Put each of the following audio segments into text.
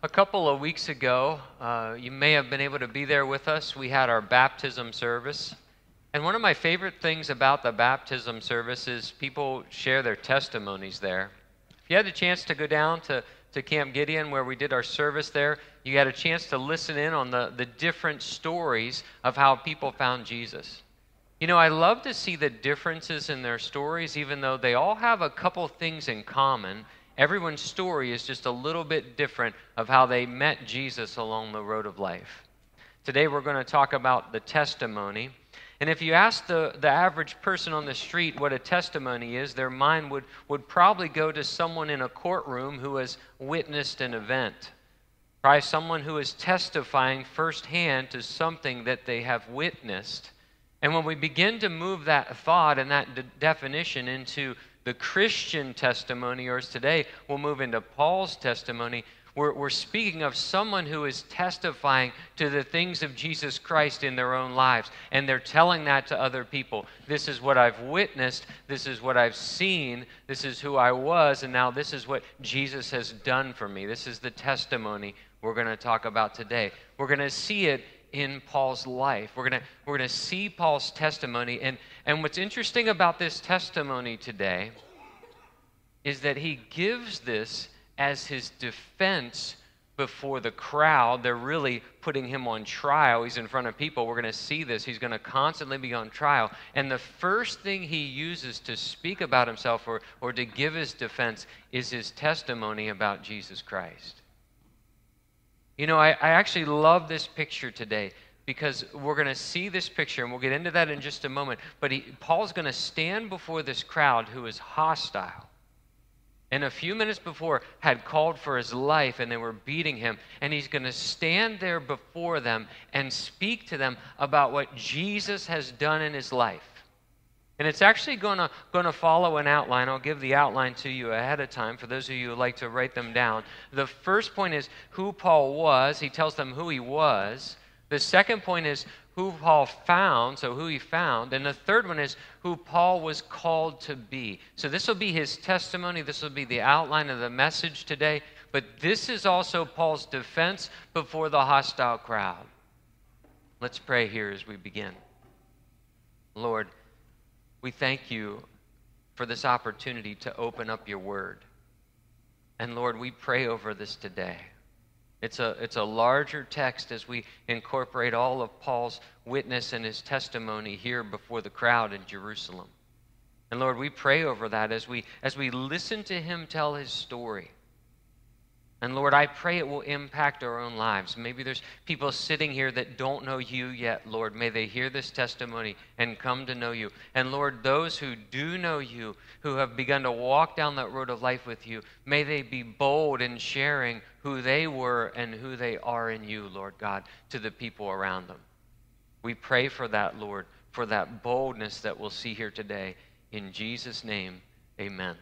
A couple of weeks ago, uh, you may have been able to be there with us. We had our baptism service. And one of my favorite things about the baptism service is people share their testimonies there. If you had a chance to go down to, to Camp Gideon where we did our service there, you had a chance to listen in on the, the different stories of how people found Jesus. You know, I love to see the differences in their stories, even though they all have a couple things in common Everyone's story is just a little bit different of how they met Jesus along the road of life. Today we're going to talk about the testimony. And if you ask the, the average person on the street what a testimony is, their mind would, would probably go to someone in a courtroom who has witnessed an event. Probably someone who is testifying firsthand to something that they have witnessed. And when we begin to move that thought and that de- definition into the Christian testimony, or today we'll move into Paul's testimony, we're, we're speaking of someone who is testifying to the things of Jesus Christ in their own lives. And they're telling that to other people. This is what I've witnessed. This is what I've seen. This is who I was. And now this is what Jesus has done for me. This is the testimony we're going to talk about today. We're going to see it in Paul's life. We're going we're gonna see Paul's testimony. And, and what's interesting about this testimony today is that he gives this as his defense before the crowd. They're really putting him on trial. He's in front of people. We're going to see this. He's going to constantly be on trial. And the first thing he uses to speak about himself or, or to give his defense is his testimony about Jesus Christ. You know, I, I actually love this picture today because we're going to see this picture, and we'll get into that in just a moment. But he, Paul's going to stand before this crowd who is hostile. And a few minutes before, had called for his life and they were beating him. And he's going to stand there before them and speak to them about what Jesus has done in his life. And it's actually going to, follow an outline. I'll give the outline to you ahead of time for those of you who like to write them down. The first point is who Paul was. He tells them who he was. The second point is who Paul found, so who he found. And the third one is who Paul was called to be. So this will be his testimony. This will be the outline of the message today. But this is also Paul's defense before the hostile crowd. Let's pray here as we begin. Lord, we thank you for this opportunity to open up your word. And Lord, we pray over this today. It's a, it's a larger text as we incorporate all of Paul's witness and his testimony here before the crowd in Jerusalem. And Lord, we pray over that as we, as we listen to him tell his story. And Lord, I pray it will impact our own lives. Maybe there's people sitting here that don't know you yet, Lord. May they hear this testimony and come to know you. And Lord, those who do know you, who have begun to walk down that road of life with you, may they be bold in sharing who they were and who they are in you, Lord God, to the people around them. We pray for that, Lord, for that boldness that we'll see here today. In Jesus' name, amen.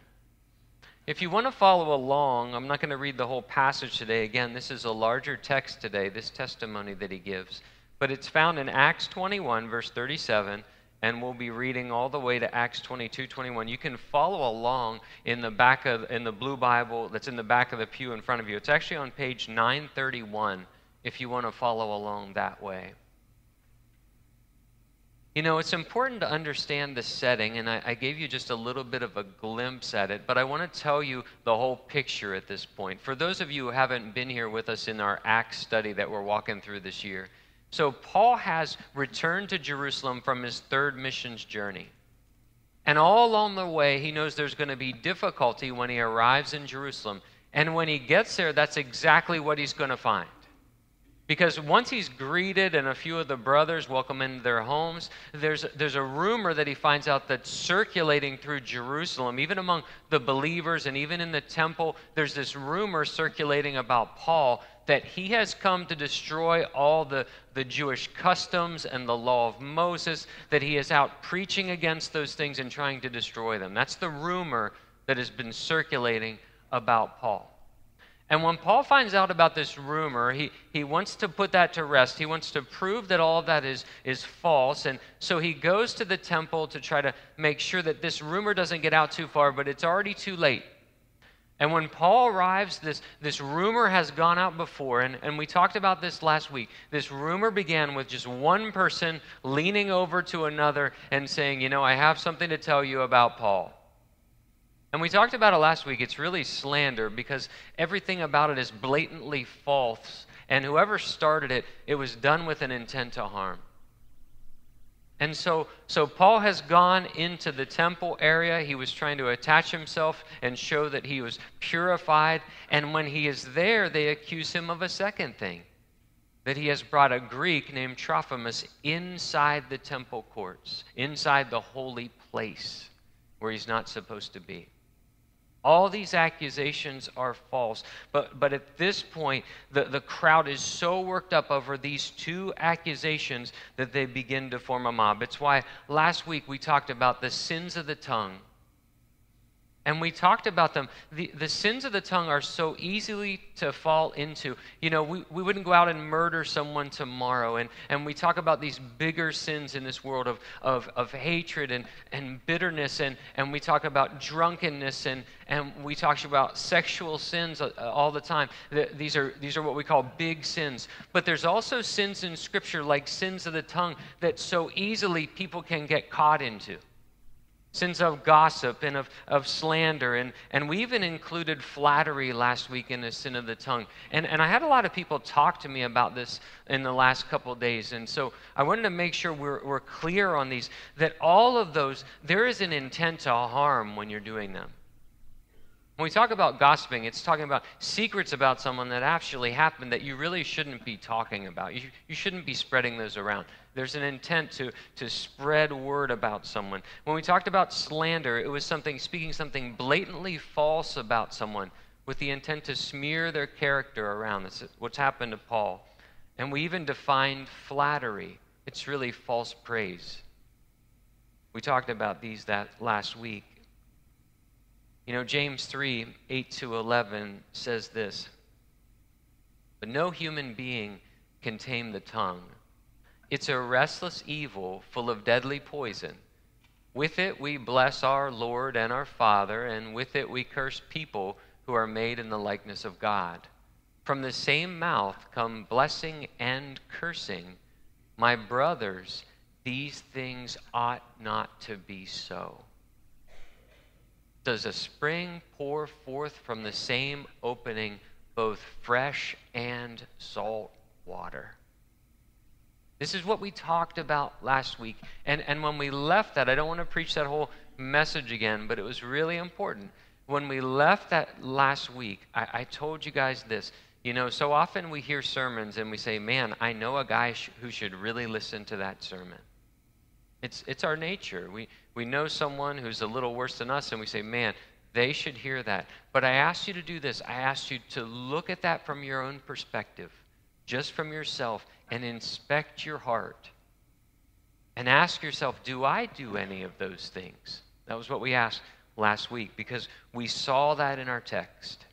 If you want to follow along, I'm not going to read the whole passage today. Again, this is a larger text today, this testimony that he gives. But it's found in Acts 21, verse 37, and we'll be reading all the way to Acts 22, 21. You can follow along in the back of in the blue Bible that's in the back of the pew in front of you. It's actually on page 931 if you want to follow along that way. You know, it's important to understand the setting, and I, I, gave you just a little bit of a glimpse at it, but I want to tell you the whole picture at this point. For those of you who haven't been here with us in our Acts study that we're walking through this year, so Paul has returned to Jerusalem from his third missions journey. And all along the way, he knows there's going to be difficulty when he arrives in Jerusalem. And when he gets there, that's exactly what he's going to find. Because once he's greeted and a few of the brothers welcome into their homes, there's, there's a rumor that he finds out that's circulating through Jerusalem, even among the believers and even in the temple. There's this rumor circulating about Paul that he has come to destroy all the, the Jewish customs and the law of Moses, that he is out preaching against those things and trying to destroy them. That's the rumor that has been circulating about Paul. And when Paul finds out about this rumor, he, he wants to put that to rest. He wants to prove that all of that is, is false. And so he goes to the temple to try to make sure that this rumor doesn't get out too far, but it's already too late. And when Paul arrives, this, this rumor has gone out before, and, and we talked about this last week. This rumor began with just one person leaning over to another and saying, You know, I have something to tell you about Paul. And we talked about it last week. It's really slander because everything about it is blatantly false. And whoever started it, it was done with an intent to harm. And so, so Paul has gone into the temple area. He was trying to attach himself and show that he was purified. And when he is there, they accuse him of a second thing that he has brought a Greek named Trophimus inside the temple courts, inside the holy place where he's not supposed to be. All these accusations are false. But, but at this point, the, the crowd is so worked up over these two accusations that they begin to form a mob. It's why last week we talked about the sins of the tongue and we talked about them. The, the sins of the tongue are so easily to fall into. You know, we, we wouldn't go out and murder someone tomorrow. And, and we talk about these bigger sins in this world of, of, of hatred and, and bitterness. And, and we talk about drunkenness. And, and we talk about sexual sins uh, all the time. These are, these are what we call big sins. But there's also sins in Scripture, like sins of the tongue, that so easily people can get caught into sins of gossip and of, of slander. And, and we even included flattery last week in the sin of the tongue. And, and I had a lot of people talk to me about this in the last couple days. And so I wanted to make sure we're, we're clear on these that all of those, there is an intent to harm when you're doing them. When we talk about gossiping, it's talking about secrets about someone that actually happened that you really shouldn't be talking about. You, you shouldn't be spreading those around. There's an intent to, to spread word about someone. When we talked about slander, it was something speaking something blatantly false about someone with the intent to smear their character around. That's what's happened to Paul. And we even defined flattery. It's really false praise. We talked about these that last week. You know, James 3 8 to 11 says this But no human being can tame the tongue. It's a restless evil full of deadly poison. With it we bless our Lord and our Father, and with it we curse people who are made in the likeness of God. From the same mouth come blessing and cursing. My brothers, these things ought not to be so. Does a spring pour forth from the same opening both fresh and salt water? This is what we talked about last week. And, and when we left that, I don't want to preach that whole message again, but it was really important. When we left that last week, I, I told you guys this. You know, so often we hear sermons and we say, man, I know a guy sh- who should really listen to that sermon. It's, it's our nature. We, we know someone who's a little worse than us, and we say, man, they should hear that. But I asked you to do this. I asked you to look at that from your own perspective, just from yourself, and inspect your heart. And ask yourself, do I do any of those things? That was what we asked last week because we saw that in our text.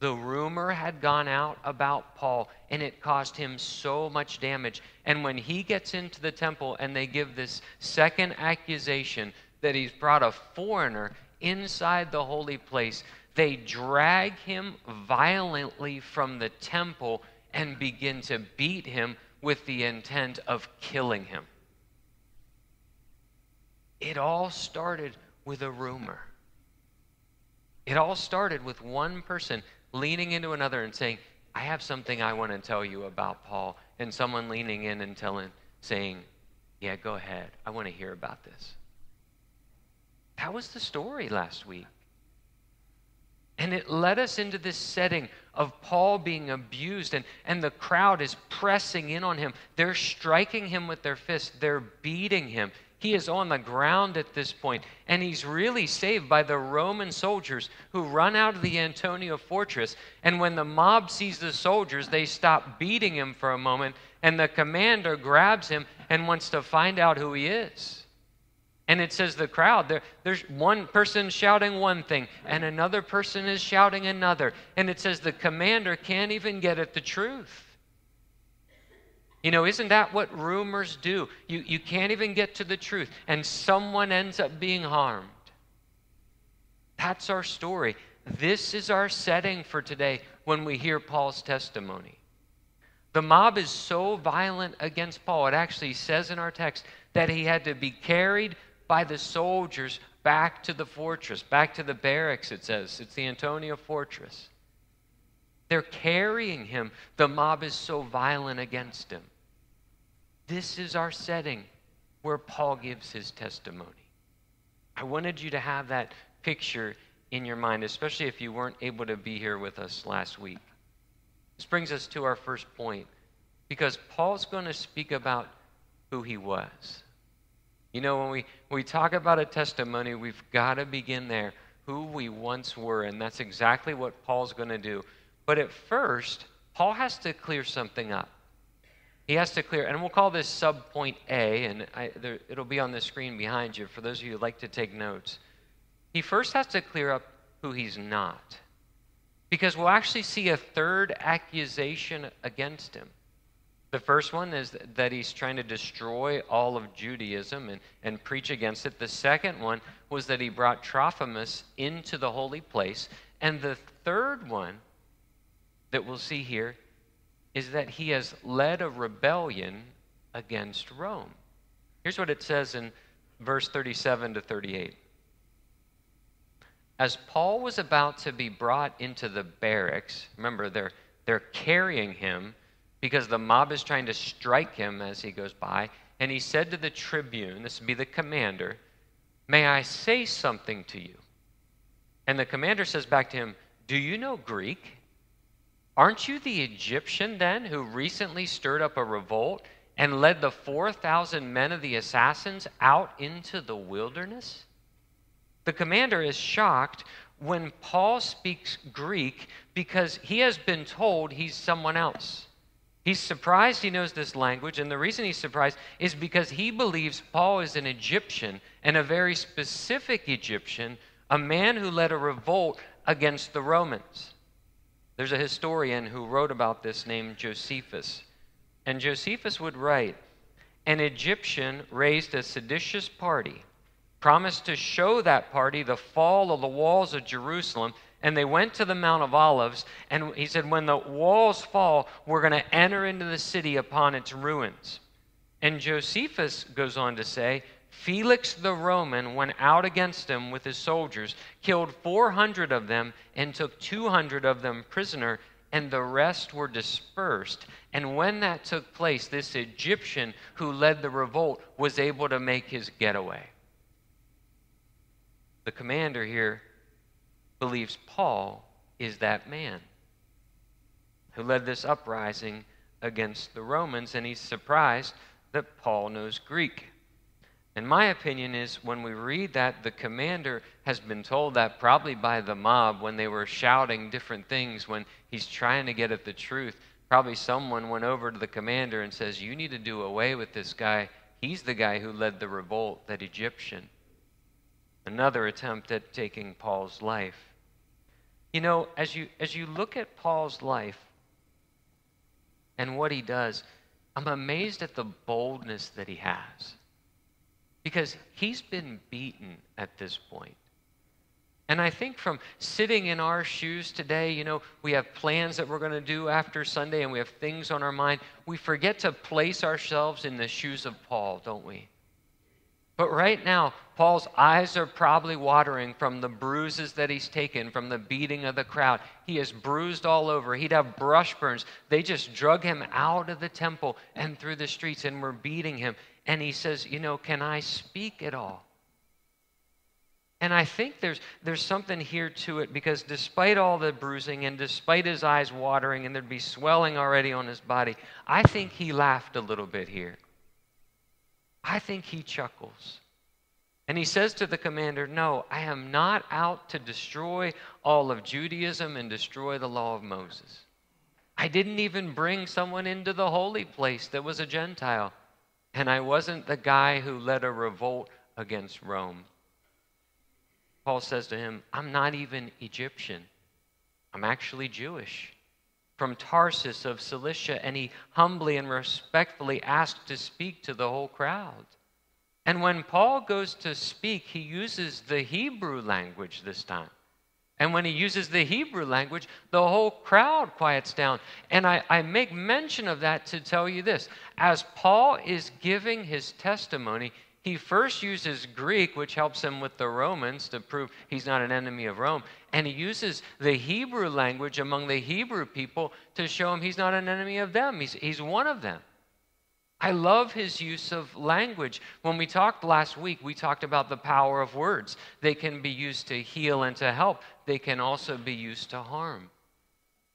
The rumor had gone out about Paul, and it caused him so much damage. And when he gets into the temple and they give this second accusation that he's brought a foreigner inside the holy place, they drag him violently from the temple and begin to beat him with the intent of killing him. It all started with a rumor. It all started with one person leaning into another and saying, I have something I want to tell you about Paul. And someone leaning in and telling, saying, Yeah, go ahead. I want to hear about this. That was the story last week. And it led us into this setting of Paul being abused, and, and the crowd is pressing in on him. They're striking him with their fists, they're beating him. He is on the ground at this point, and he's really saved by the Roman soldiers who run out of the Antonia fortress. And when the mob sees the soldiers, they stop beating him for a moment, and the commander grabs him and wants to find out who he is. And it says the crowd, there, there's one person shouting one thing, and another person is shouting another. And it says the commander can't even get at the truth. You know, isn't that what rumors do? You, you can't even get to the truth, and someone ends up being harmed. That's our story. this is our setting for today when we hear Paul's testimony. The mob is so violent against Paul, it actually says in our text that he had to be carried by the soldiers back to the fortress, back to the barracks, it says. It's the Antonia fortress. They're carrying him. The mob is so violent against him. This is our setting where Paul gives his testimony. I wanted you to have that picture in your mind, especially if you weren't able to be here with us last week. This brings us to our first point because Paul's going to speak about who he was. You know, when we, we talk about a testimony, we've got to begin there who we once were, and that's exactly what Paul's going to do. But at first, Paul has to clear something up. He has to clear, and we'll call this subpoint A, and I, there, it'll be on the screen behind you for those of you who like to take notes. He first has to clear up who he's not. Because we'll actually see a third accusation against him. The first one is that he's trying to destroy all of Judaism and, and preach against it. The second one was that he brought Trophimus into the holy place. And the third one that we'll see here is that he has led a rebellion against Rome. Here's what it says in verse 37 to 38. As Paul was about to be brought into the barracks, remember, they're, they're carrying him because the mob is trying to strike him as he goes by. And he said to the tribune, this would be the commander, May I say something to you? And the commander says back to him, Do you know Greek? Aren't you the Egyptian then who recently stirred up a revolt and led the 4,000 men of the assassins out into the wilderness? The commander is shocked when Paul speaks Greek because he has been told he's someone else. He's surprised he knows this language, and the reason he's surprised is because he believes Paul is an Egyptian, and a very specific Egyptian, a man who led a revolt against the Romans. There's a historian who wrote about this named Josephus. And Josephus would write An Egyptian raised a seditious party, promised to show that party the fall of the walls of Jerusalem and they went to the Mount of Olives, and he said, When the walls fall, we're going to enter into the city upon its ruins. And Josephus goes on to say, Felix the Roman went out against him with his soldiers, killed 400 of them, and took 200 of them prisoner, and the rest were dispersed. And when that took place, this Egyptian who led the revolt was able to make his getaway. The commander here believes Paul is that man who led this uprising against the Romans, and he's surprised that Paul knows Greek. And my opinion is when we read that, the commander has been told that probably by the mob when they were shouting different things when he's trying to get at the truth. Probably someone went over to the commander and says, You need to do away with this guy. He's the guy who led the revolt, that Egyptian. Another attempt at taking Paul's life. You know, as you, as you look at Paul's life and what he does, I'm amazed at the boldness that he has. Because he's been beaten at this point. And I think from sitting in our shoes today, you know, we have plans that we're going to do after Sunday and we have things on our mind. We forget to place ourselves in the shoes of Paul, don't we? But right now, Paul's eyes are probably watering from the bruises that he's taken from the beating of the crowd. He is bruised all over. He'd have brush burns. They just drug him out of the temple and through the streets and were beating him. And he says, You know, can I speak at all? And I think there's, there's something here to it because despite all the bruising and despite his eyes watering and there'd be swelling already on his body, I think he laughed a little bit here. I think he chuckles. And he says to the commander, No, I am not out to destroy all of Judaism and destroy the law of Moses. I didn't even bring someone into the holy place that was a Gentile. And I wasn't the guy who led a revolt against Rome. Paul says to him, I'm not even Egyptian, I'm actually Jewish from Tarsus of Cilicia, and he humbly and respectfully asked to speak to the whole crowd. And when Paul goes to speak, he uses the Hebrew language this time. And when he uses the Hebrew language, the whole crowd quiets down. And I, I, make mention of that to tell you this. As Paul is giving his testimony, he first uses Greek, which helps him with the Romans to prove he's not an enemy of Rome. And he uses the Hebrew language among the Hebrew people to show him he's not an enemy of them, he's, he's one of them. I love his use of language. When we talked last week, we talked about the power of words. They can be used to heal and to help, they can also be used to harm.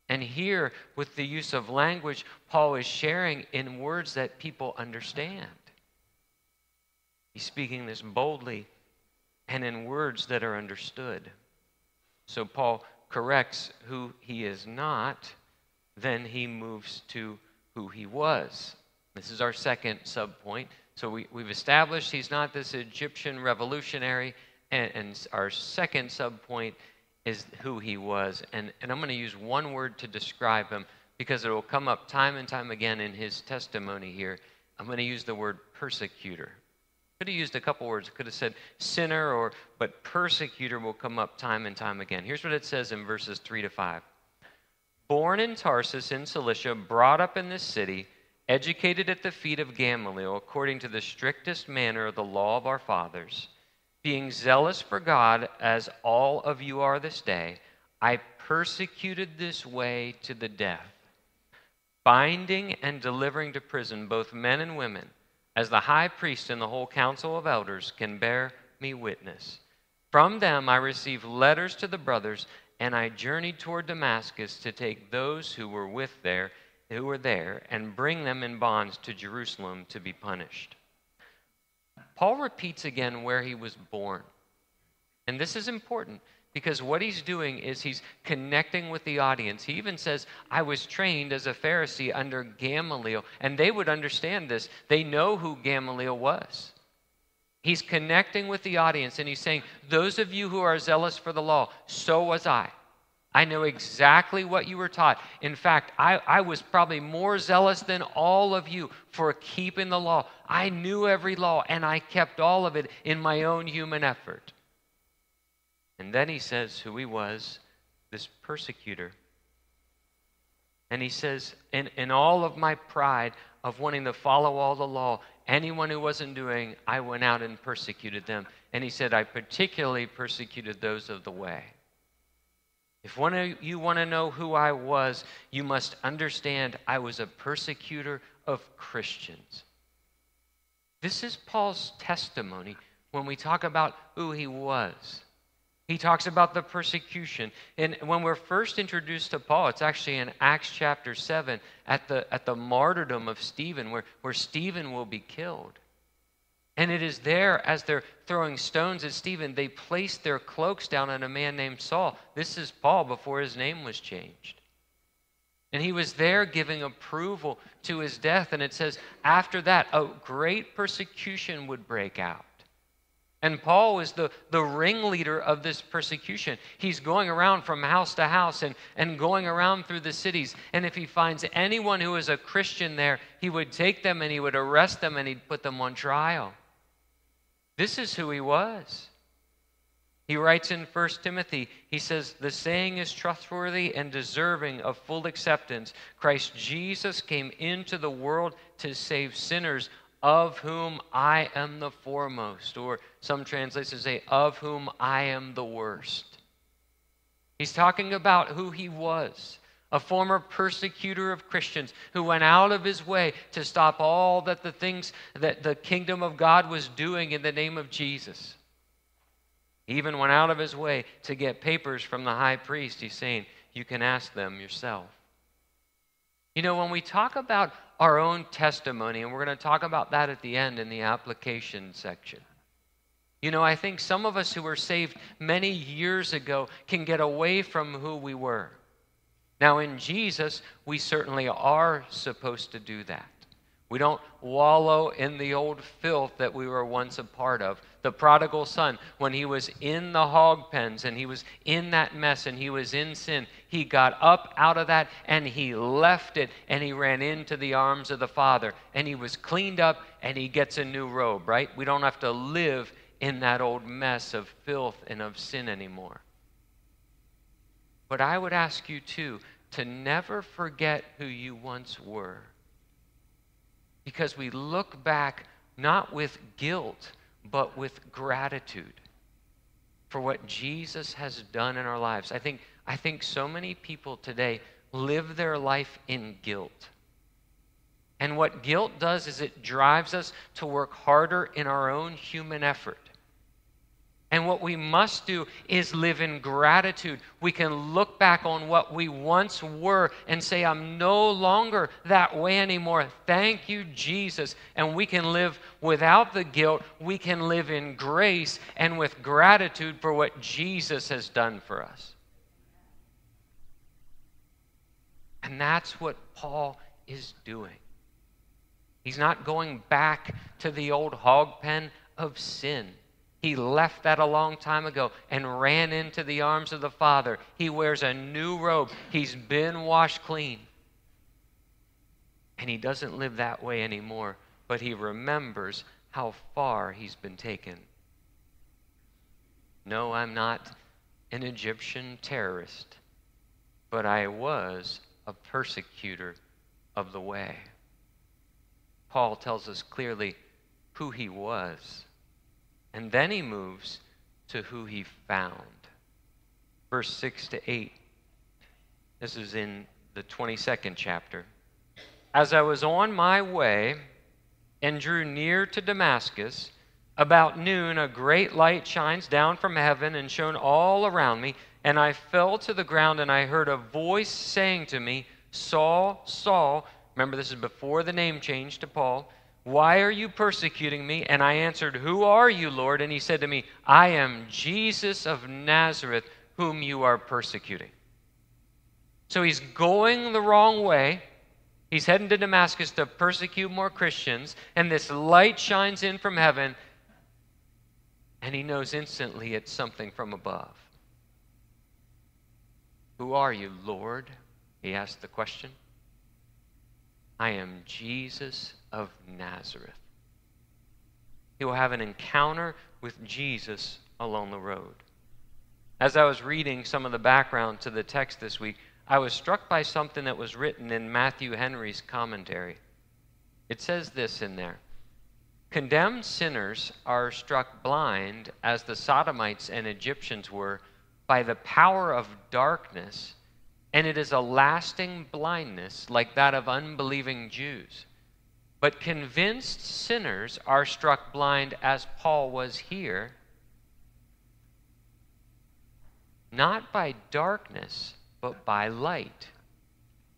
And here, with the use of language, Paul is sharing in words that people understand. He's speaking this boldly and in words that are understood. So Paul corrects who he is not, then he moves to who he was. This is our second subpoint. So we, we've established he's not this Egyptian revolutionary. And, and our second subpoint is who he was. And, and I'm going to use one word to describe him because it will come up time and time again in his testimony here. I'm going to use the word persecutor. Could have used a couple words. Could have said sinner or but persecutor will come up time and time again. Here's what it says in verses 3 to 5. Born in Tarsus in Cilicia, brought up in this city, educated at the feet of Gamaliel according to the strictest manner of the law of our fathers, being zealous for God as all of you are this day, I persecuted this way to the death, binding and delivering to prison both men and women, as the high priest and the whole council of elders can bear me witness. From them I received letters to the brothers, and I journeyed toward Damascus to take those who were with there who were there and bring them in bonds to Jerusalem to be punished. Paul repeats again where he was born. And this is important because what he's doing is he's connecting with the audience. He even says, I was trained as a Pharisee under Gamaliel. And they would understand this. They know who Gamaliel was. He's connecting with the audience and he's saying, Those of you who are zealous for the law, so was I. I know exactly what you were taught. In fact, I, I was probably more zealous than all of you for keeping the law. I knew every law and I kept all of it in my own human effort. And then he says who he was this persecutor. And he says, in, in all of my pride of wanting to follow all the law, anyone who wasn't doing, I went out and persecuted them. And he said, I particularly persecuted those of the way. If one of you want to know who I was, you must understand I was a persecutor of Christians. This is Paul's testimony when we talk about who he was. He talks about the persecution. And when we're first introduced to Paul, it's actually in Acts chapter 7 at the, at the martyrdom of Stephen, where, where Stephen will be killed. And it is there, as they're throwing stones at Stephen, they place their cloaks down on a man named Saul. This is Paul before his name was changed. And he was there giving approval to his death. And it says, after that, a great persecution would break out. And Paul was the, the ringleader of this persecution. He's going around from house to house and, and going around through the cities. And if he finds anyone who is a Christian there, he would take them and he would arrest them and he'd put them on trial. This is who he was. He writes in 1 Timothy, he says, The saying is trustworthy and deserving of full acceptance. Christ Jesus came into the world to save sinners, of whom I am the foremost. Or some translations say, Of whom I am the worst. He's talking about who he was a former persecutor of Christians who went out of his way to stop all that the things that the kingdom of God was doing in the name of Jesus. He even went out of his way to get papers from the high priest. He's saying, You can ask them yourself. You know, when we talk about our own testimony, and we're going to talk about that at the end in the application section. You know, I think some of us who were saved many years ago can get away from who we were. Now, in Jesus, we certainly are supposed to do that. We don't wallow in the old filth that we were once a part of. The prodigal son, when he was in the hog pens and he was in that mess and he was in sin, he got up out of that and he left it and he ran into the arms of the Father and he was cleaned up and he gets a new robe, right? We don't have to live in that old mess of filth and of sin anymore. But I would ask you, too, to never forget who you once were. Because we look back not with guilt, but with gratitude for what Jesus has done in our lives. I think, I think so many people today live their life in guilt. And what guilt does is it drives us to work harder in our own human effort. And what we must do is live in gratitude. We can look back on what we once were and say, I'm no longer that way anymore. Thank you, Jesus. And we can live without the guilt. We can live in grace and with gratitude for what Jesus has done for us. And that's what Paul is doing. He's not going back to the old hog pen of sin. He left that a long time ago and ran into the arms of the Father. He wears a new robe. He's been washed clean. And he doesn't live that way anymore, but he remembers how far he's been taken. No, I'm not an Egyptian terrorist, but I was a persecutor of the way. Paul tells us clearly who he was. And then he moves to who he found. Verse 6 to 8. This is in the 22nd chapter. As I was on my way and drew near to Damascus, about noon a great light shines down from heaven and shone all around me, and I fell to the ground and I heard a voice saying to me, Saul, Saul, remember this is before the name change to Paul. Why are you persecuting me? And I answered, Who are you, Lord? And he said to me, I am Jesus of Nazareth, whom you are persecuting. So he's going the wrong way. He's heading to Damascus to persecute more Christians. And this light shines in from heaven. And he knows instantly it's something from above. Who are you, Lord? He asked the question. I am Jesus of Nazareth. He will have an encounter with Jesus along the road. As I was reading some of the background to the text this week, I was struck by something that was written in Matthew Henry's commentary. It says this in there Condemned sinners are struck blind, as the Sodomites and Egyptians were, by the power of darkness and it is a lasting blindness like that of unbelieving Jews. But convinced sinners are struck blind as Paul was here, not by darkness, but by light.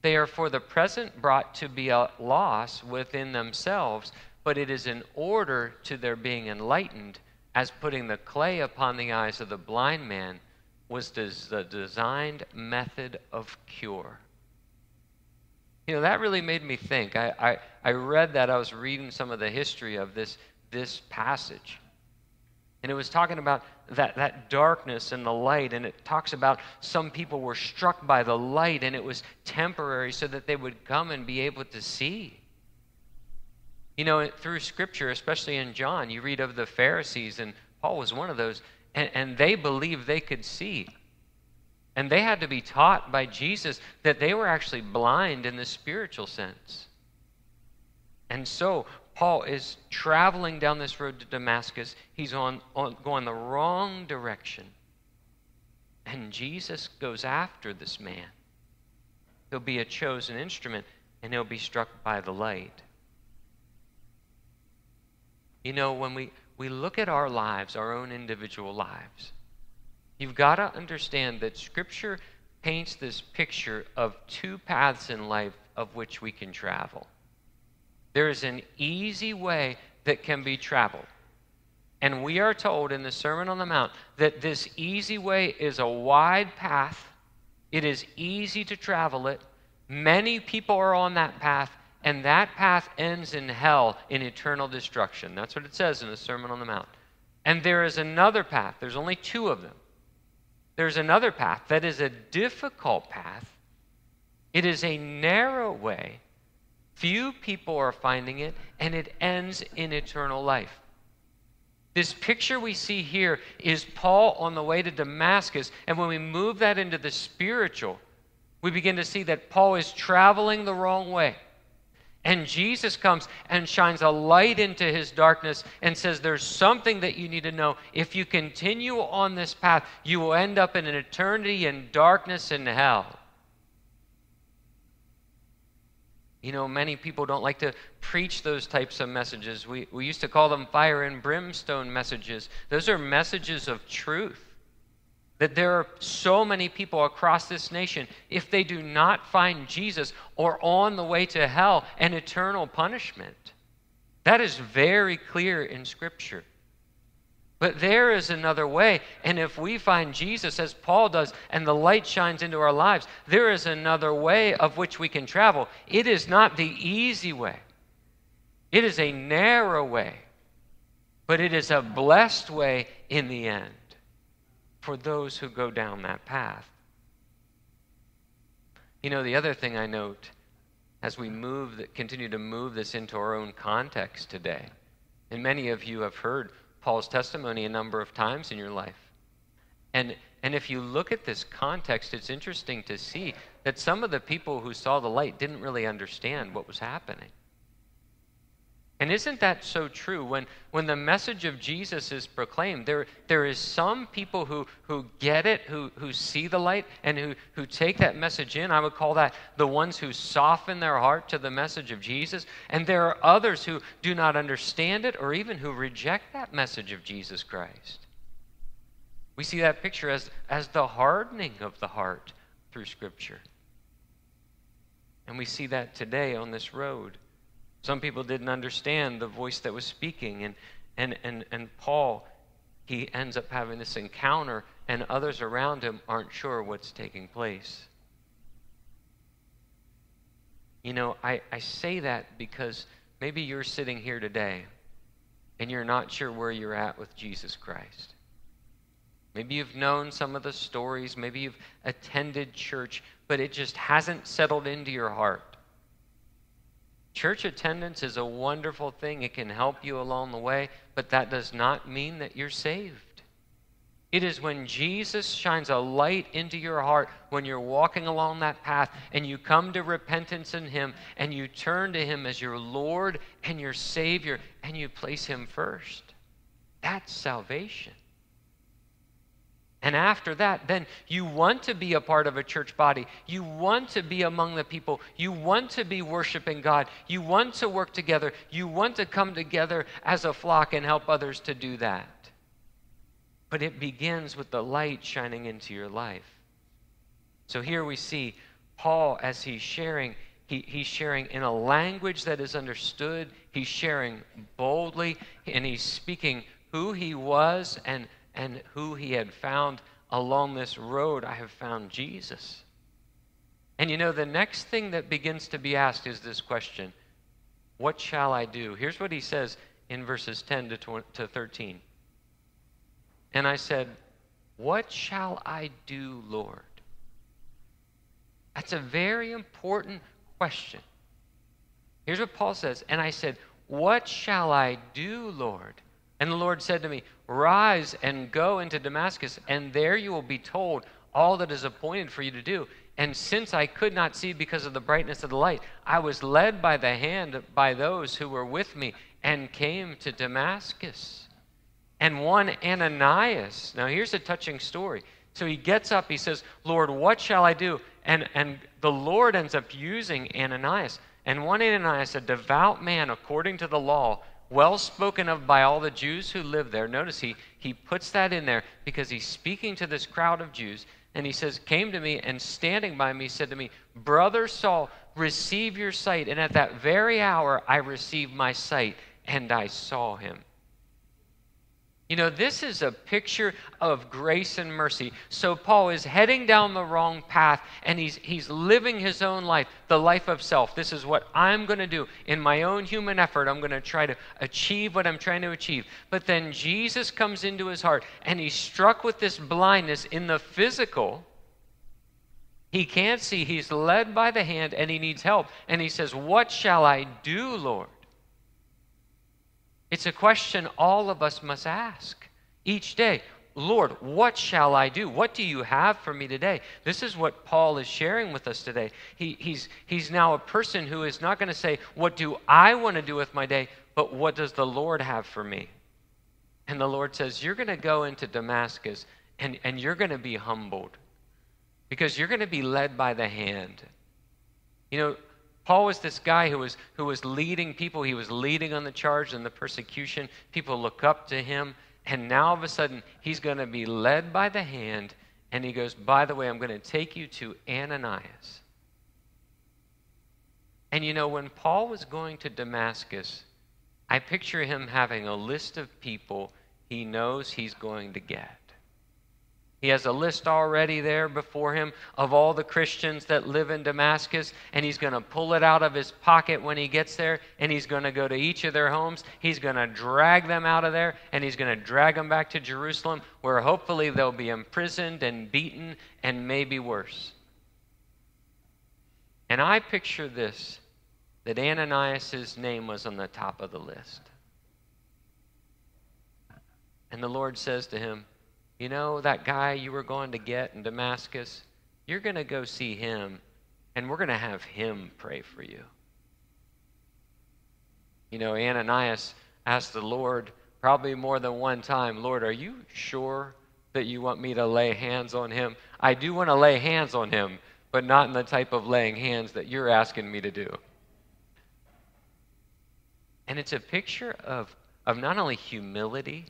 They are for the present brought to be a loss within themselves, but it is in order to their being enlightened, as putting the clay upon the eyes of the blind man was the designed method of cure. You know, that really made me think. I, I, I read that, I was reading some of the history of this, this passage. And it was talking about that, that darkness and the light, and it talks about some people were struck by the light, and it was temporary so that they would come and be able to see. You know, through Scripture, especially in John, you read of the Pharisees, and Paul was one of those and, and they believed they could see. And they had to be taught by Jesus that they were actually blind in the spiritual sense. And so Paul is traveling down this road to Damascus. He's on, on going the wrong direction. And Jesus goes after this man. He'll be a chosen instrument and he'll be struck by the light. You know, when we we look at our lives, our own individual lives, you've got to understand that Scripture paints this picture of two paths in life of which we can travel. There is an easy way that can be traveled. And we are told in the Sermon on the Mount that this easy way is a wide path. It is easy to travel it. Many people are on that path, and that path ends in hell in eternal destruction. That's what it says in the Sermon on the Mount. And there is another path, there's only two of them. There's another path that is a difficult path, it is a narrow way. Few people are finding it, and it ends in eternal life. This picture we see here is Paul on the way to Damascus. And when we move that into the spiritual, we begin to see that Paul is traveling the wrong way. And Jesus comes and shines a light into his darkness and says, There's something that you need to know. If you continue on this path, you will end up in an eternity in darkness and hell. You know, many people don't like to preach those types of messages. We, we used to call them fire and brimstone messages. Those are messages of truth. That there are so many people across this nation, if they do not find Jesus, are on the way to hell and eternal punishment. That is very clear in Scripture. But there is another way. And if we find Jesus, as Paul does, and the light shines into our lives, there is another way of which we can travel. It is not the easy way, it is a narrow way, but it is a blessed way in the end for those who go down that path. You know, the other thing I note as we move, continue to move this into our own context today, and many of you have heard Paul's testimony a number of times in your life. And, and if you look at this context, it's interesting to see that some of the people who saw the light didn't really understand what was happening. And isn't that so true? When, when the message of Jesus is proclaimed, there, there is some people who, who get it, who, who see the light, and who, who take that message in. I would call that the ones who soften their heart to the message of Jesus. And there are others who do not understand it or even who reject that message of Jesus Christ. We see that picture as, as the hardening of the heart through Scripture. And we see that today on this road. Some people didn't understand the voice that was speaking. And, and, and, and Paul, he ends up having this encounter, and others around him aren't sure what's taking place. You know, I, I say that because maybe you're sitting here today and you're not sure where you're at with Jesus Christ. Maybe you've known some of the stories, maybe you've attended church, but it just hasn't settled into your heart. Church attendance is a wonderful thing. It can help you along the way, but that does not mean that you're saved. It is when Jesus shines a light into your heart when you're walking along that path and you come to repentance in Him and you turn to Him as your Lord and your Savior and you place Him first. That's salvation. And after that, then you want to be a part of a church body. You want to be among the people. You want to be worshiping God. You want to work together. You want to come together as a flock and help others to do that. But it begins with the light shining into your life. So here we see Paul as he's sharing. He, he's sharing in a language that is understood. He's sharing boldly, and he's speaking who he was and and who he had found along this road. I have found Jesus. And you know, the next thing that begins to be asked is this question What shall I do? Here's what he says in verses 10 to, 20, to 13. And I said, What shall I do, Lord? That's a very important question. Here's what Paul says. And I said, What shall I do, Lord? And the Lord said to me, Rise and go into Damascus, and there you will be told all that is appointed for you to do. And since I could not see because of the brightness of the light, I was led by the hand by those who were with me and came to Damascus. And one Ananias, now here's a touching story. So he gets up, he says, Lord, what shall I do? And, and the Lord ends up using Ananias. And one Ananias, a devout man according to the law, well spoken of by all the Jews who live there. Notice he, he puts that in there because he's speaking to this crowd of Jews. And he says, Came to me and standing by me said to me, Brother Saul, receive your sight. And at that very hour I received my sight and I saw him. You know, this is a picture of grace and mercy. So Paul is heading down the wrong path and he's, he's living his own life, the life of self. This is what I'm going to do. In my own human effort, I'm going to try to achieve what I'm trying to achieve. But then Jesus comes into his heart and he's struck with this blindness in the physical. He can't see. He's led by the hand and he needs help. And he says, What shall I do, Lord? It's a question all of us must ask each day. Lord, what shall I do? What do you have for me today? This is what Paul is sharing with us today. He, he's, he's now a person who is not going to say, What do I want to do with my day? but what does the Lord have for me? And the Lord says, You're going to go into Damascus and, and you're going to be humbled because you're going to be led by the hand. You know, Paul was this guy who was, who was leading people. He was leading on the charge and the persecution. People look up to him. And now all of a sudden, he's going to be led by the hand. And he goes, By the way, I'm going to take you to Ananias. And you know, when Paul was going to Damascus, I picture him having a list of people he knows he's going to get. He has a list already there before him of all the Christians that live in Damascus, and he's going to pull it out of his pocket when he gets there, and he's going to go to each of their homes. He's going to drag them out of there, and he's going to drag them back to Jerusalem, where hopefully they'll be imprisoned and beaten and maybe worse. And I picture this that Ananias' name was on the top of the list. And the Lord says to him, you know, that guy you were going to get in Damascus, you're going to go see him, and we're going to have him pray for you. You know, Ananias asked the Lord probably more than one time, Lord, are you sure that you want me to lay hands on him? I do want to lay hands on him, but not in the type of laying hands that you're asking me to do. And it's a picture of, of not only humility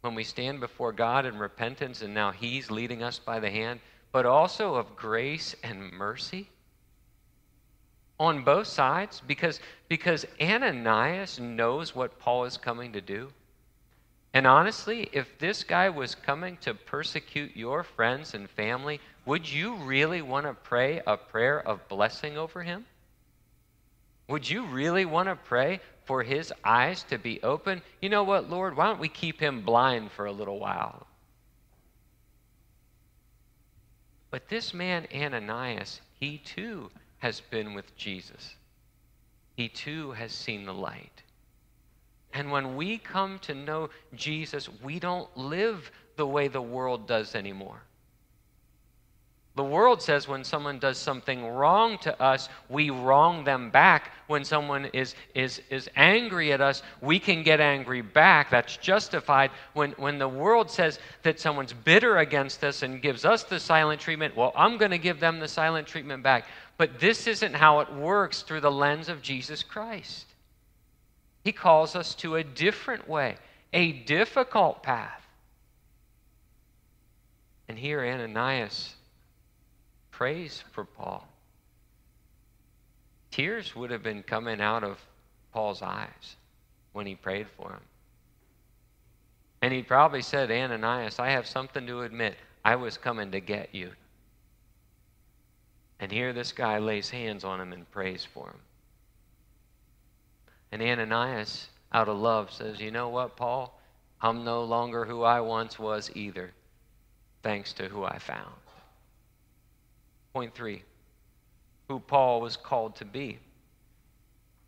when we stand before God in repentance and now He's leading us by the hand, but also of grace and mercy on both sides because, because Ananias knows what Paul is coming to do. And honestly, if this guy was coming to persecute your friends and family, would you really want to pray a prayer of blessing over him? Would you really want to pray for his eyes to be open, you know what, Lord? Why don't we keep him blind for a little while? But this man, Ananias, he too has been with Jesus. He too has seen the light. And when we come to know Jesus, we don't live the way the world does anymore. The world says when someone does something wrong to us, we wrong them back. When someone is, is, is angry at us, we can get angry back. That's justified. When, when the world says that someone's bitter against us and gives us the silent treatment, well, I'm going to give them the silent treatment back. But this isn't how it works through the lens of Jesus Christ. He calls us to a different way, a difficult path. And here, Ananias prays for Paul. Tears would have been coming out of Paul's eyes when he prayed for him. And he probably said, Ananias, I have something to admit. I was coming to get you. And here this guy lays hands on him and prays for him. And Ananias, out of love, says, You know what, Paul? I'm no longer who I once was either, thanks to who I found. Point three, who Paul was called to be.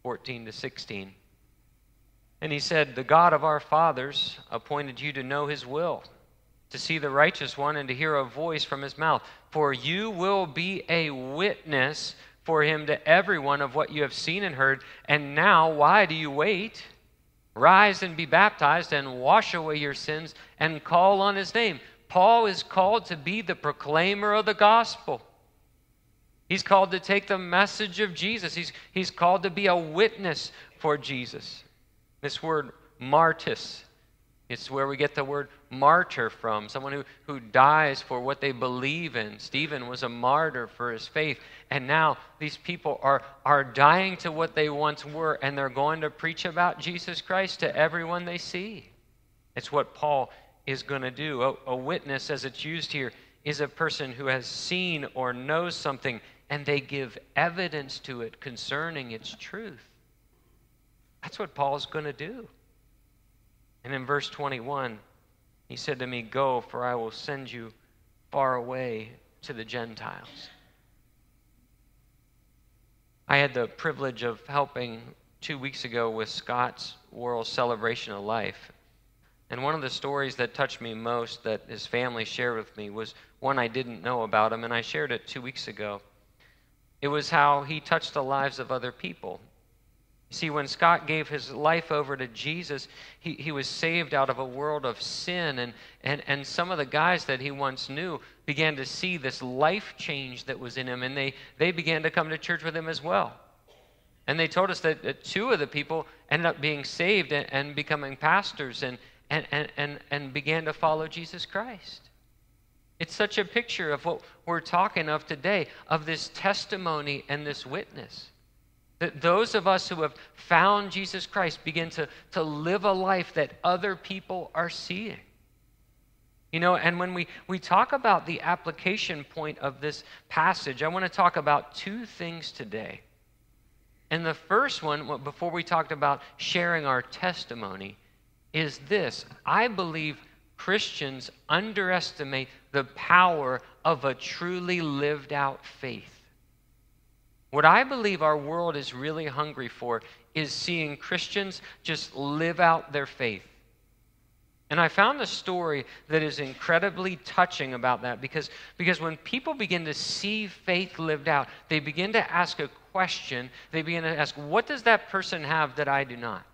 14 to 16. And he said, The God of our fathers appointed you to know his will, to see the righteous one, and to hear a voice from his mouth. For you will be a witness for him to everyone of what you have seen and heard. And now, why do you wait? Rise and be baptized and wash away your sins and call on his name. Paul is called to be the proclaimer of the gospel. He's called to take the message of Jesus. He's, he's called to be a witness for Jesus. This word martus, it's where we get the word martyr from, someone who, who dies for what they believe in. Stephen was a martyr for his faith. And now these people are, are dying to what they once were, and they're going to preach about Jesus Christ to everyone they see. It's what Paul is going to do. A, a witness, as it's used here, is a person who has seen or knows something and they give evidence to it concerning its truth. That's what Paul's going to do. And in verse 21, he said to me, Go, for I will send you far away to the Gentiles. I had the privilege of helping two weeks ago with Scott's World Celebration of Life. And one of the stories that touched me most that his family shared with me was one I didn't know about him, and I shared it two weeks ago. It was how he touched the lives of other people. See, when Scott gave his life over to Jesus, he, he was saved out of a world of sin. And, and, and some of the guys that he once knew began to see this life change that was in him, and they, they began to come to church with him as well. And they told us that, that two of the people ended up being saved and, and becoming pastors and, and, and, and, and began to follow Jesus Christ. It's such a picture of what we're talking of today, of this testimony and this witness. That those of us who have found Jesus Christ begin to, to live a life that other people are seeing. You know, and when we, we talk about the application point of this passage, I want to talk about two things today. And the first one, before we talked about sharing our testimony, is this I believe Christians underestimate the power of a truly lived out faith. What I believe our world is really hungry for is seeing Christians just live out their faith. And I found a story that is incredibly touching about that because, because when people begin to see faith lived out, they begin to ask a question. They begin to ask, What does that person have that I do not?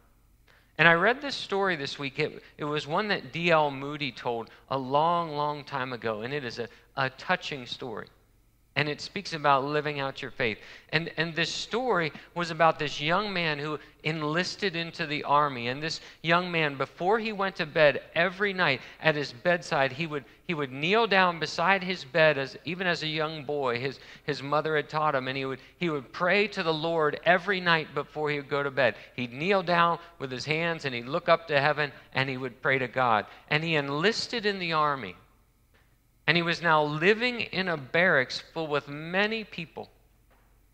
And I read this story this week. It, it was one that D.L. Moody told a long, long time ago, and it is a, a touching story and it speaks about living out your faith. And, and this story was about this young man who enlisted into the army. And this young man, before he went to bed every night at his bedside, he would, he would kneel down beside his bed, as, even as a young boy. His, his mother had taught him, and he would, he would pray to the Lord every night before he would go to bed. He'd kneel down with his hands and he'd look up to heaven and he would pray to God. And he enlisted in the army. And he was now living in a barracks full with many people.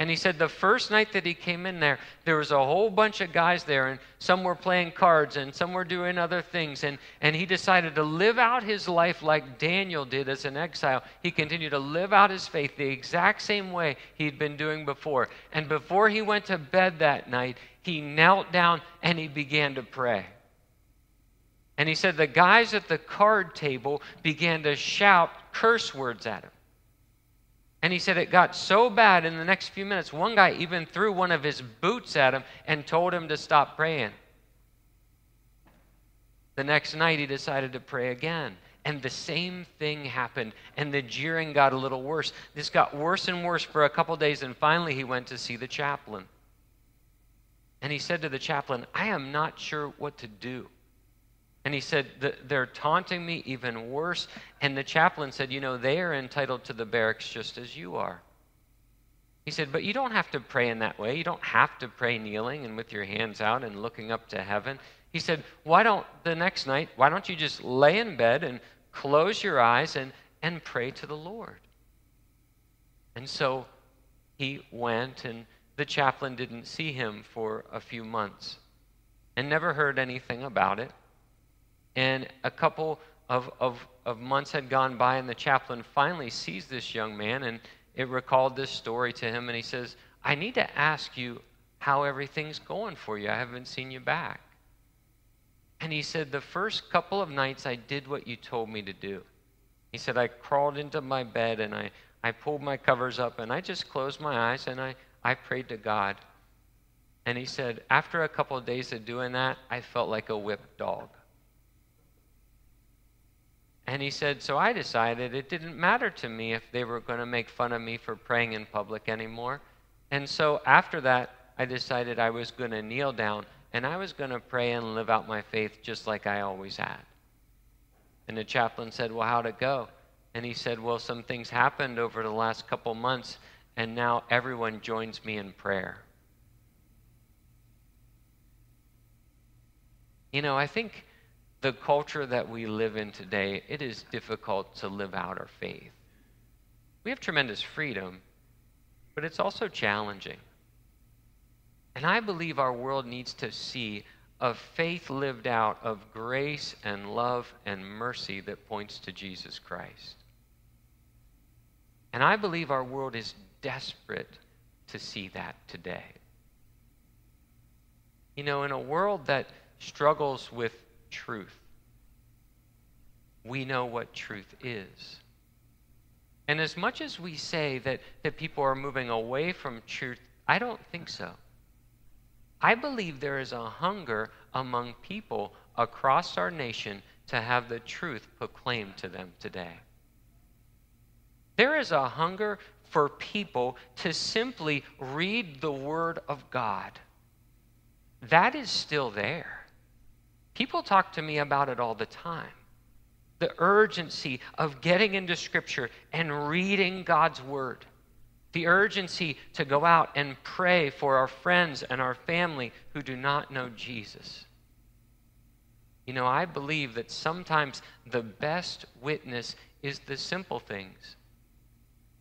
And he said the first night that he came in there, there was a whole bunch of guys there, and some were playing cards and some were doing other things. And, and he decided to live out his life like Daniel did as an exile. He continued to live out his faith the exact same way he'd been doing before. And before he went to bed that night, he knelt down and he began to pray. And he said the guys at the card table began to shout curse words at him. And he said it got so bad in the next few minutes, one guy even threw one of his boots at him and told him to stop praying. The next night, he decided to pray again. And the same thing happened. And the jeering got a little worse. This got worse and worse for a couple days. And finally, he went to see the chaplain. And he said to the chaplain, I am not sure what to do. And he said, They're taunting me even worse. And the chaplain said, You know, they are entitled to the barracks just as you are. He said, But you don't have to pray in that way. You don't have to pray kneeling and with your hands out and looking up to heaven. He said, Why don't the next night, why don't you just lay in bed and close your eyes and, and pray to the Lord? And so he went, and the chaplain didn't see him for a few months and never heard anything about it. And a couple of, of, of months had gone by, and the chaplain finally sees this young man, and it recalled this story to him. And he says, I need to ask you how everything's going for you. I haven't seen you back. And he said, The first couple of nights I did what you told me to do. He said, I crawled into my bed and I, I pulled my covers up and I just closed my eyes and I, I prayed to God. And he said, After a couple of days of doing that, I felt like a whipped dog. And he said, So I decided it didn't matter to me if they were going to make fun of me for praying in public anymore. And so after that, I decided I was going to kneel down and I was going to pray and live out my faith just like I always had. And the chaplain said, Well, how'd it go? And he said, Well, some things happened over the last couple months, and now everyone joins me in prayer. You know, I think the culture that we live in today, it is difficult to live out our faith. We have tremendous freedom, but it's also challenging. And I believe our world needs to see a faith lived out of grace and love and mercy that points to Jesus Christ. And I believe our world is desperate to see that today. You know, in a world that struggles with truth, we know what truth is. And as much as we say that, that people are moving away from truth, I don't think so. I believe there is a hunger among people across our nation to have the truth proclaimed to them today. There is a hunger for people to simply read the Word of God. That is still there. People talk to me about it all the time. The urgency of getting into Scripture and reading God's Word. The urgency to go out and pray for our friends and our family who do not know Jesus. You know, I believe that sometimes the best witness is the simple things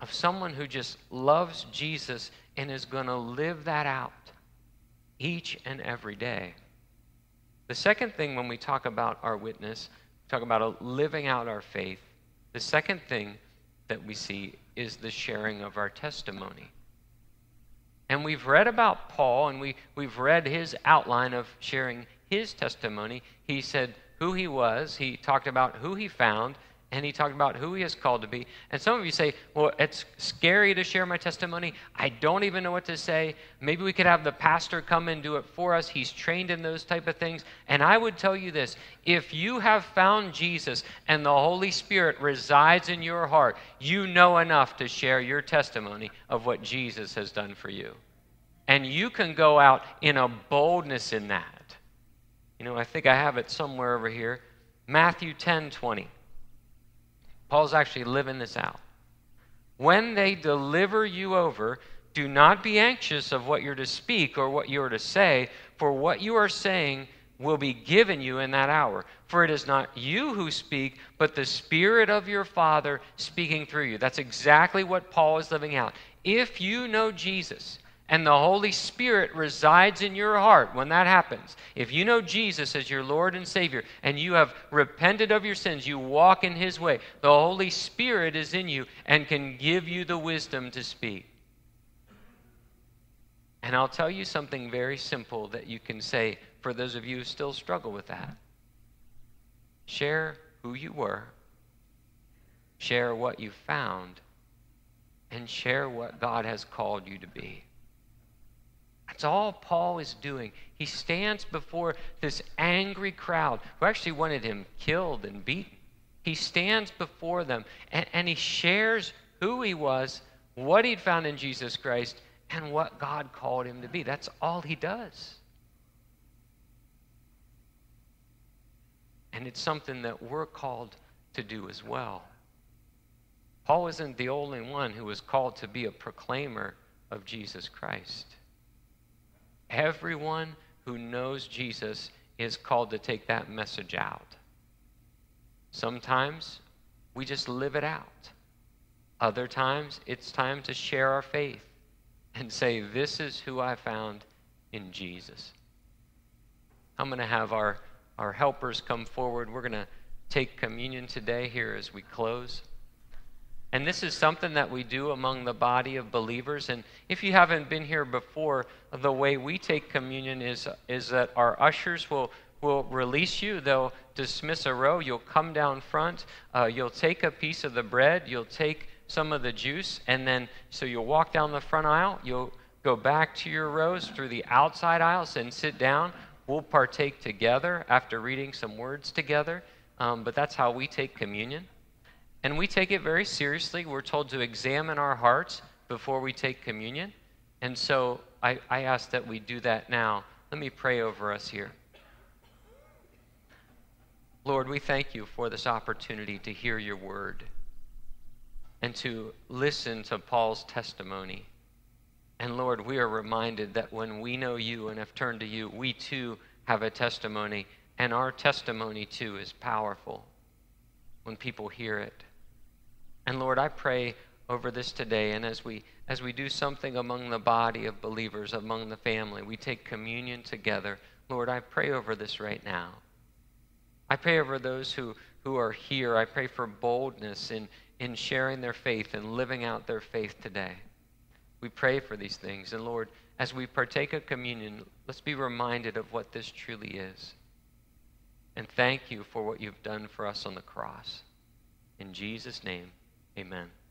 of someone who just loves Jesus and is going to live that out each and every day. The second thing when we talk about our witness, talk about living out our faith, the second thing that we see is the sharing of our testimony. And we've read about Paul and we, we've read his outline of sharing his testimony. He said who he was, he talked about who he found, and he talked about who he is called to be. And some of you say, Well, it's scary to share my testimony. I don't even know what to say. Maybe we could have the pastor come and do it for us. He's trained in those type of things. And I would tell you this if you have found Jesus and the Holy Spirit resides in your heart, you know enough to share your testimony of what Jesus has done for you. And you can go out in a boldness in that. You know, I think I have it somewhere over here. Matthew 10 20. Paul's actually living this out. When they deliver you over, do not be anxious of what you're to speak or what you are to say, for what you are saying will be given you in that hour. For it is not you who speak, but the Spirit of your Father speaking through you. That's exactly what Paul is living out. If you know Jesus, and the Holy Spirit resides in your heart when that happens, if you know Jesus as your Lord and Savior and you have repented of your sins, you walk in His way, the Holy Spirit is in you and can give you the wisdom to speak. And I'll tell you something very simple that you can say for those of you who still struggle with that. Share who you were, share what you found, and share what God has called you to be. That's all Paul is doing. He stands before this angry crowd who actually wanted him killed and beaten. He stands before them and, and he shares who he was, what he'd found in Jesus Christ, and what God called him to be. That's all he does. And it's something that we're called to do as well. Paul isn't the only one who was called to be a proclaimer of Jesus Christ. Everyone who knows Jesus is called to take that message out. Sometimes we just live it out. Other times it's time to share our faith and say, This is who I found in Jesus. I'm going to have our, our helpers come forward. We're going to take communion today here as we close. And this is something that we do among the body of believers. And if you haven't been here before, the way we take communion is, is that our ushers will, will release you. They'll dismiss a row. You'll come down front. Uh, you'll take a piece of the bread. You'll take some of the juice. And then, so you'll walk down the front aisle. You'll go back to your rows through the outside aisles and sit down. We'll partake together after reading some words together. Um, but that's how we take communion. And we take it very seriously. We're told to examine our hearts before we take communion. And so I, I ask that we do that now. Let me pray over us here. Lord, we thank you for this opportunity to hear your word and to listen to Paul's testimony. And Lord, we are reminded that when we know you and have turned to you, we too have a testimony, and our testimony too is powerful when people hear it. And Lord, I pray over this today and as we as we do something among the body of believers among the family we take communion together lord i pray over this right now i pray over those who who are here i pray for boldness in in sharing their faith and living out their faith today We pray for these things. And Lord, as we partake of communion, let's be reminded of what this truly is. And thank you for what you've done for us on the cross. In Jesus' name, amen.